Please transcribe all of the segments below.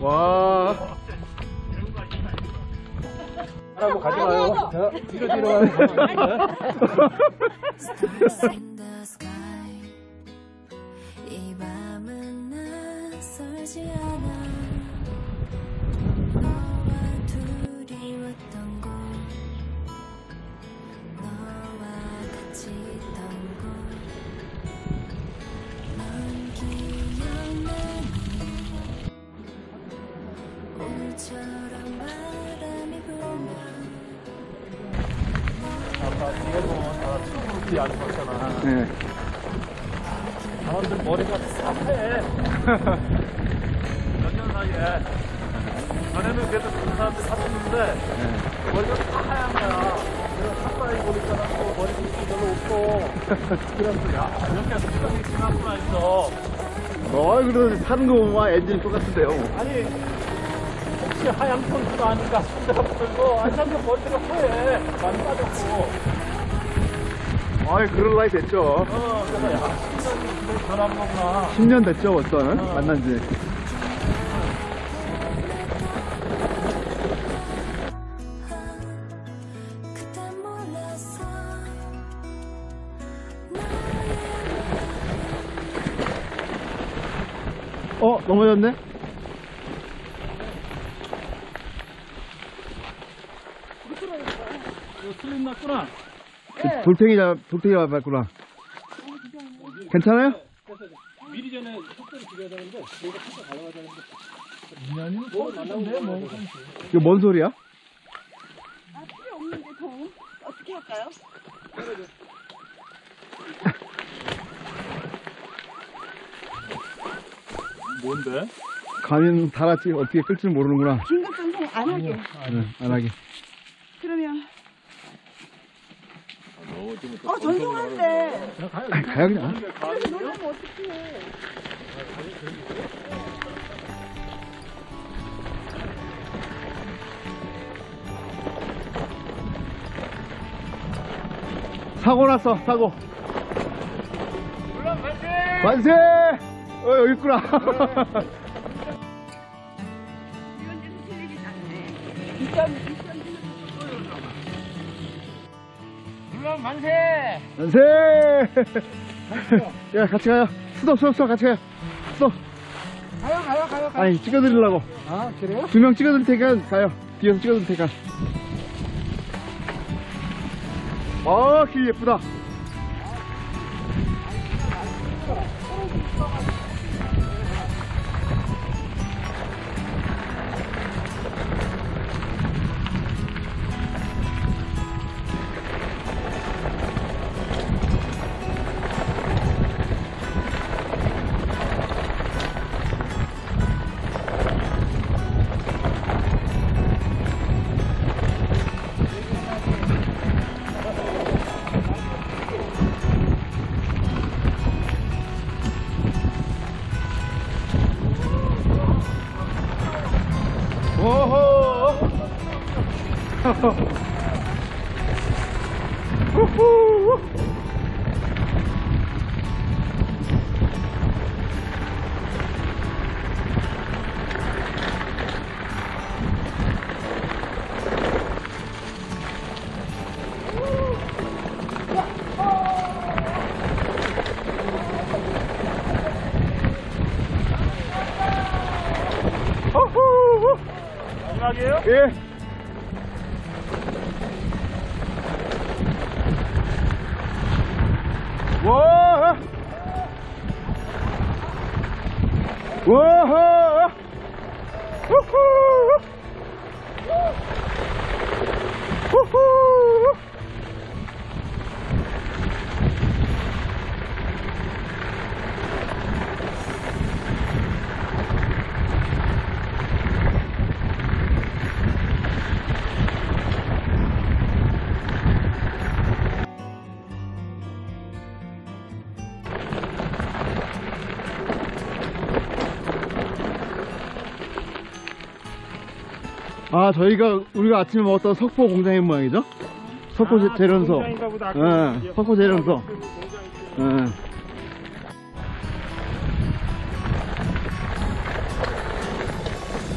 와. 하나 뭐 가져가요. 뒤로 뒤로 가요. 친구들이 안 봤잖아. 네. 사람들 머리가 싹해. 몇 년 사이에. 전에는 그래도 그런 사람들 샀었는데, 머리가 다 하얀 거야. 내가 삭발이 보니까 또 머리 숱이 별로 없고. 그래서, 야, 이렇게 수정이 지났구나 했어. 어, 그래도 사는 거 보면 엔진이 똑같은데요. 아니, 혹시 하얀 톤수가 아닌가 싶더라고. 난 머리가 하얘. 많이 빠졌고. 아이, 그럴 나이 됐죠. 어, 그래서, 야, 10년이 변한 거구나. 10년 됐죠, 벌써는? 만난 지. 어, 넘어졌네? 돌탱이 잡, 돌탱이 잡았구나. 괜찮아요? 미리 전에 속도를 줄여야 되는데, 여기가 살짝 갈라가야 되는데. 인연이는 뭐 만나는데, 뭐. 이거 뭔 소리야? 필요 없는데 더 어떻게 할까요? 뭔데? 가면 달았지, 어떻게 끌줄 모르는구나. 긴급 방송 안 하게. 응, 안 하게. 그러면 어 전송한데 아, 가야 그냥. 그래서 놀라면 어떡해. 사고 났어, 사고. 만세! 어, 여기 있구나. 만세! 야, 같이 가요. 수도, 수도, 수도, 같이 가요. 수도. 가요, 가요, 가요, 가요. 아니, 찍어드리려고. 아, 그래요? 두 명 찍어드릴 테니까 가요. 뒤에서 찍어드릴 테니까. 어, 길 예쁘다. 우후! 우후! 마지막이에요? 예. 와! 우후! 우후! 아, 저희가, 우리가 아침에 먹었던 석포 공장의 모양이죠? 석포 재- 재련소. 보다. 예, 석포 재련소. 예.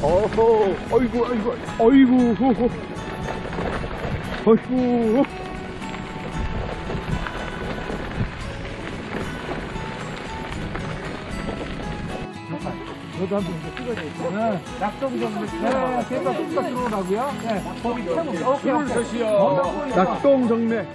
어허, 어이구, 어이구, 어이구, 호호. 어이구. 저도 한번 이제 찍어야 되겠죠. 낙동 정도. 네, 제가 뚝딱 들어오라고요. 네, 거기 태국. 오케이, 오케이. 낙동 정맥.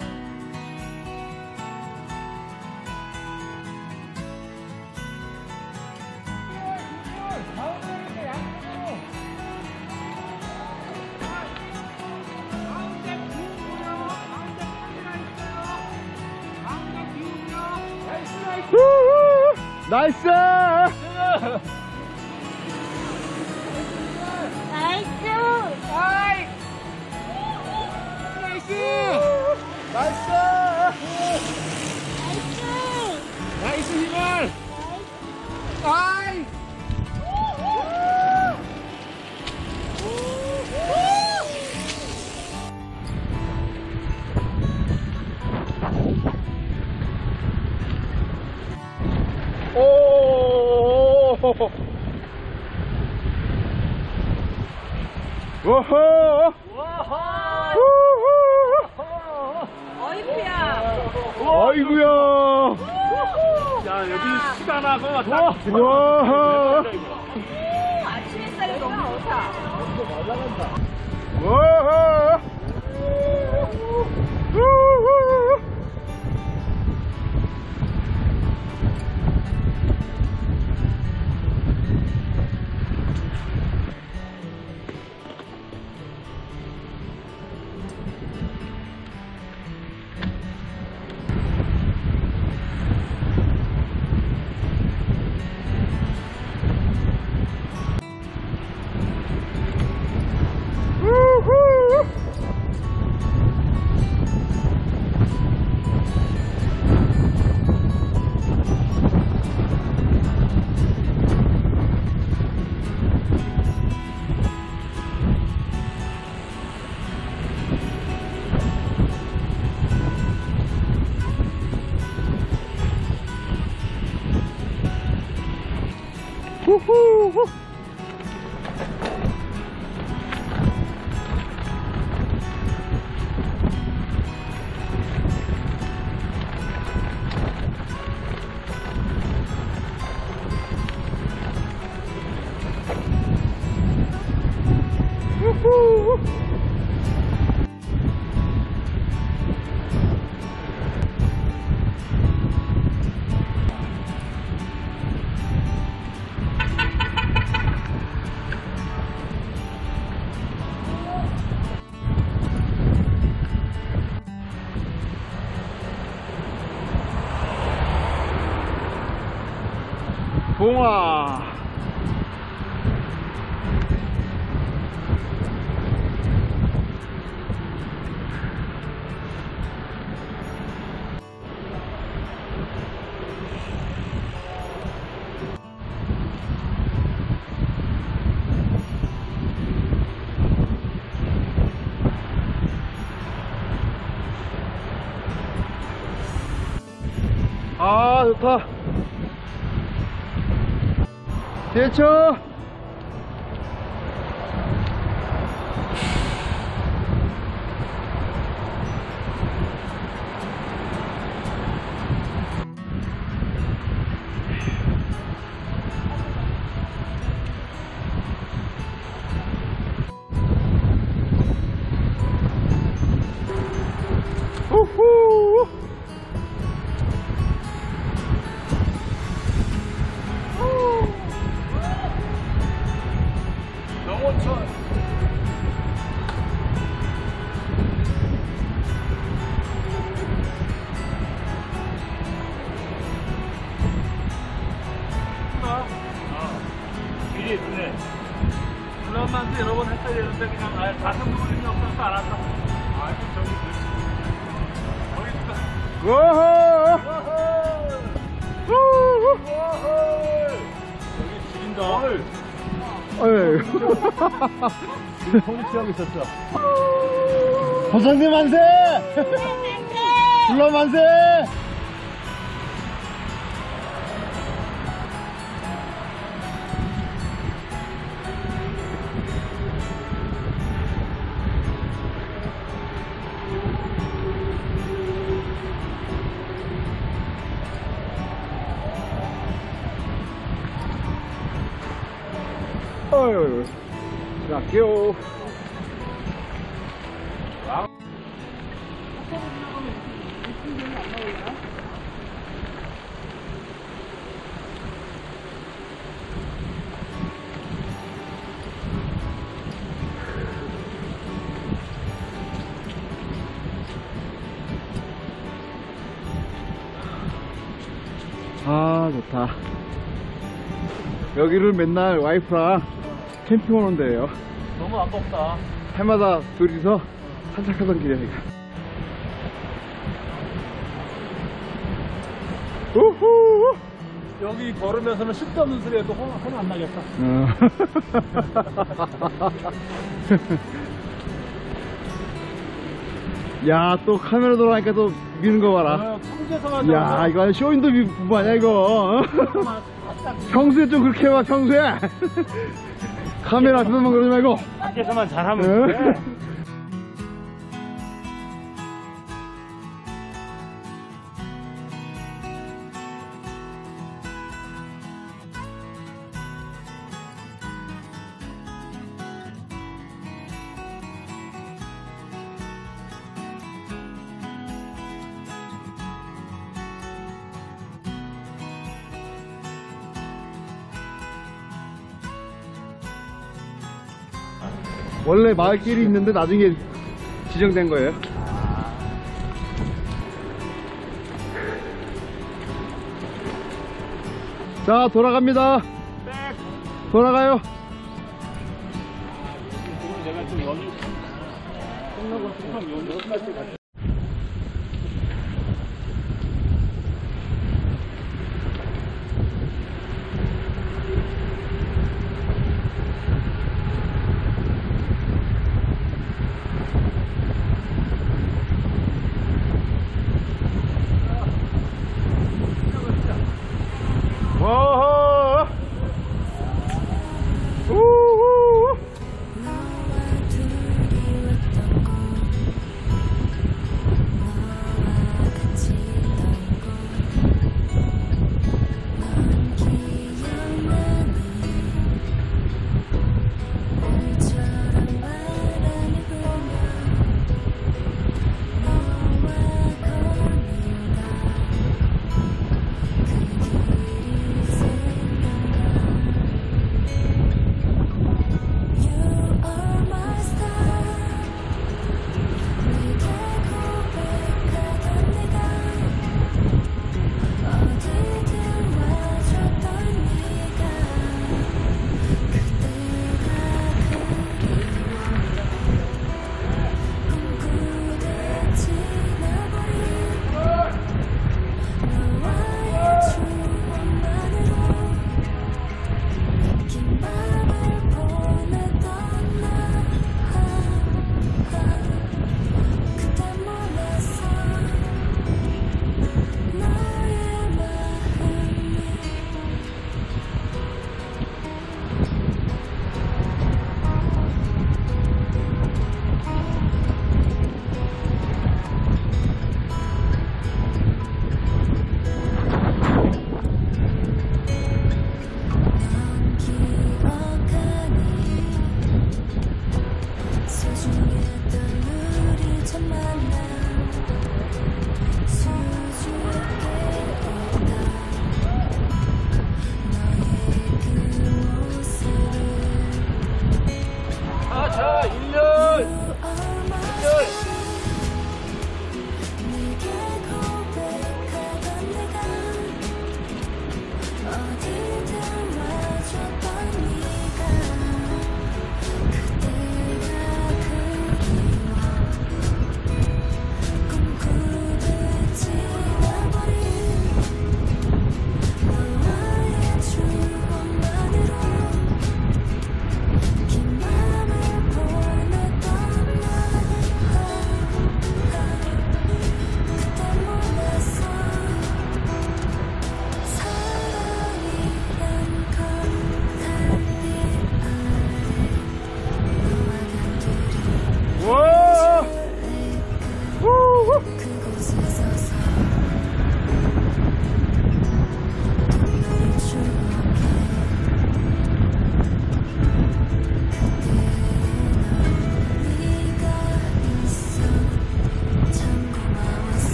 나이스! 나이스! 나이스 힘을. 아이. 오! 워호! 우후! 어이구야. 아이구야! 야, 여기 시간하고 왔다. 와! 아침 햇살이 너무 좋다. 워 아 좋다 대처 물론만도 여러 번 했어야 되는데 그냥 아예 누르는 게 없어서 안 왔다. 아, 저기 거기 있다. 우후 우후 여기 지린다. 어이 손이 취하고 있었어. 보성님 만세! 불러 만세! 어휴, 갈게요. 아 좋다 여기를 맨날 와이프랑 캠핑 오는 데예요 너무 아깝다. 해마다 둘이서 산책하던 이거 우후 여기 걸으면서는 쉴데 없는 소리 해도 혼, 혼안 나겠다. 어. 야, 또 카메라 돌아가니까 또 미는 거 봐라. 어, 청재성하자. 야, 이거 쇼인도 부부 아니야, 이거. 평소에 좀 그렇게 해봐, 평소에. 카메라 앞에서만 그러지 말고. 밖에서만 잘하면 어? 돼. 원래 마을길이 있는데 나중에 지정된 거예요. 자, 돌아갑니다. 돌아가요. 끝나고